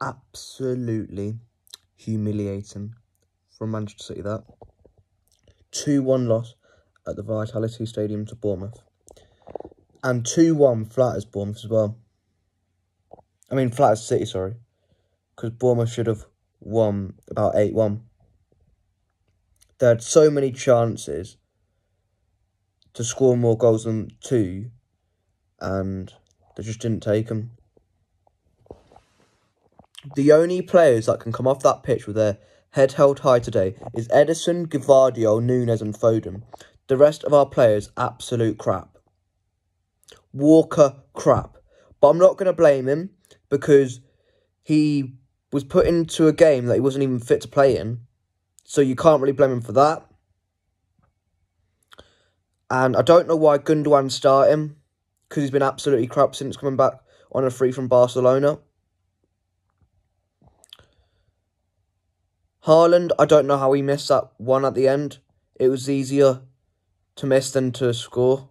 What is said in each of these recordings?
absolutely humiliating from Manchester City. That 2 1 loss at the Vitality Stadium to Bournemouth. And 2 1 flat as Bournemouth as well. I mean, flat as City, sorry. Because Bournemouth should have won about 8 1. They had so many chances to score more goals than two, and they just didn't take them. The only players that can come off that pitch with their head held high today is Ederson, Gvardiol, Nunes and Foden. The rest of our players, absolute crap. Walker, crap. But I'm not going to blame him because he was put into a game that he wasn't even fit to play in. So you can't really blame him for that. And I don't know why Gundogan started him because he's been absolutely crap since coming back on a free from Barcelona. Haaland, I don't know how he missed that one at the end. It was easier to miss than to score.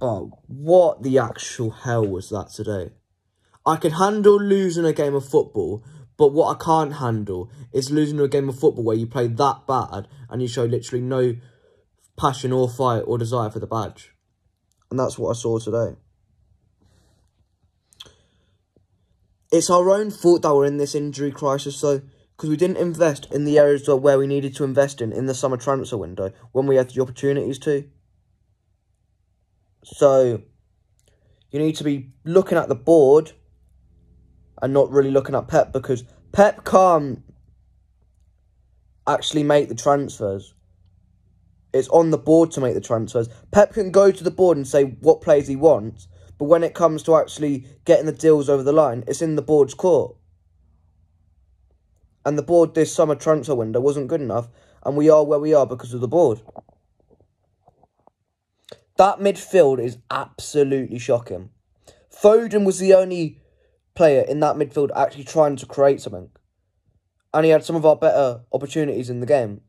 Oh, what the actual hell was that today? I can handle losing a game of football, but what I can't handle is losing a game of football where you play that bad and you show literally no passion or fight or desire for the badge. And that's what I saw today. It's our own fault that we're in this injury crisis, though, because we didn't invest in the areas where we needed to invest in in the summer transfer window when we had the opportunities to. So, you need to be looking at the board and not really looking at Pep because Pep can't actually make the transfers. It's on the board to make the transfers. Pep can go to the board and say what players he wants, but when it comes to actually getting the deals over the line, it's in the board's court. And the board this summer transfer window wasn't good enough, and we are where we are because of the board. That midfield is absolutely shocking. Foden was the only player in that midfield actually trying to create something. And he had some of our better opportunities in the game.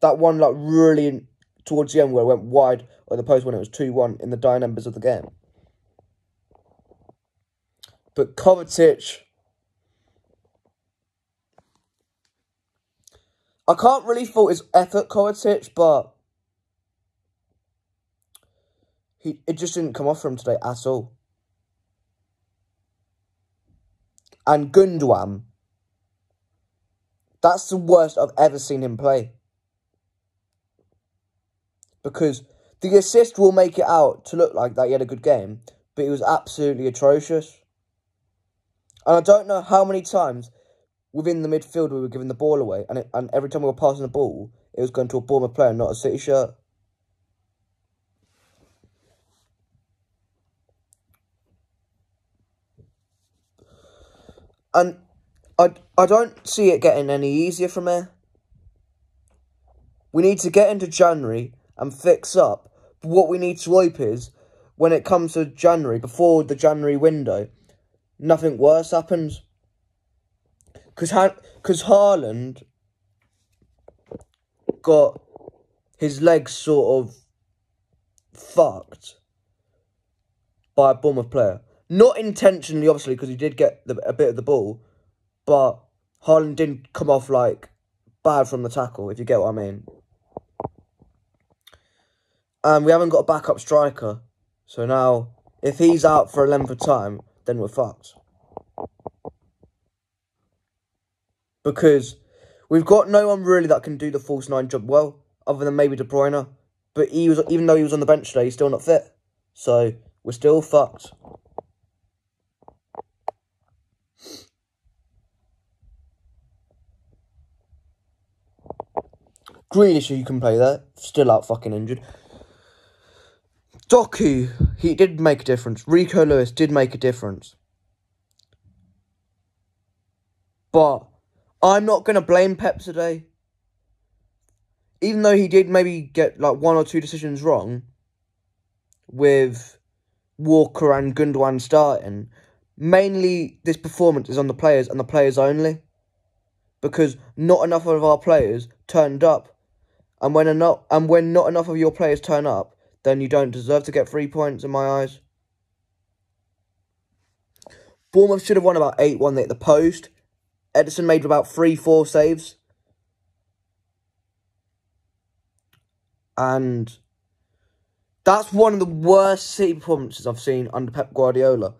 That one, like, really towards the end where it went wide at the post when it was 2 1 in the dying embers of the game. But Kovacic. I can't really fault his effort, Kovacic, but he it just didn't come off for him today at all. And Gundogan, that's the worst I've ever seen him play. Because the assist will make it out to look like that he had a good game, but he was absolutely atrocious. And I don't know how many times within the midfield we were giving the ball away, and it, and every time we were passing the ball, it was going to a Bournemouth player, not a City shirt. And I, I don't see it getting any easier from here. We need to get into January and fix up. But what we need to hope is, when it comes to January, before the January window, nothing worse happens. Because ha cause Haaland got his legs sort of fucked by a Bournemouth player. Not intentionally, obviously, because he did get the, a bit of the ball, but Haaland didn't come off, like, bad from the tackle, if you get what I mean. And we haven't got a backup striker. So now, if he's out for a length of time, then we're fucked. Because we've got no one really that can do the false nine job well, other than maybe De Bruyne. But he was, even though he was on the bench today, he's still not fit. So we're still fucked. Grealish, you can play there, still out fucking injured. Doku, he did make a difference. Rico Lewis did make a difference. But I'm not going to blame Pep today. Even though he did maybe get like one or two decisions wrong with Walker and Gundogan starting, mainly this performance is on the players and the players only. Because not enough of our players turned up. And when not and when not enough of your players turn up, then you don't deserve to get three points in my eyes. Bournemouth should have won about 8-1. They hit the post. Ederson made about 3-4 saves. And that's one of the worst City performances I've seen under Pep Guardiola.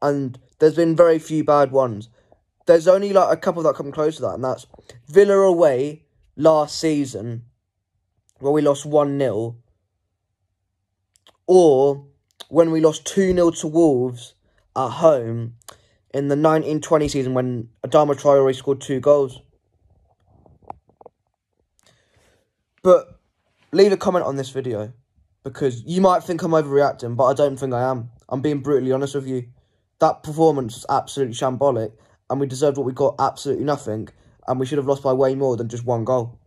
And there's been very few bad ones. There's only like a couple that come close to that, and that's Villa away last season, where we lost 1 0. Or when we lost 2 0 to Wolves at home in the 1920 season when Adama Traore scored two goals. But leave a comment on this video because you might think I'm overreacting, but I don't think I am. I'm being brutally honest with you. That performance was absolutely shambolic, and we deserved what we got absolutely nothing, and we should have lost by way more than just one goal.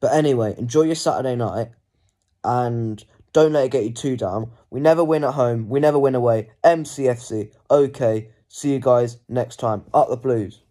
But anyway, enjoy your Saturday night, and don't let it get you too down. We never win at home, we never win away. MCFC, okay. See you guys next time. Up the Blues.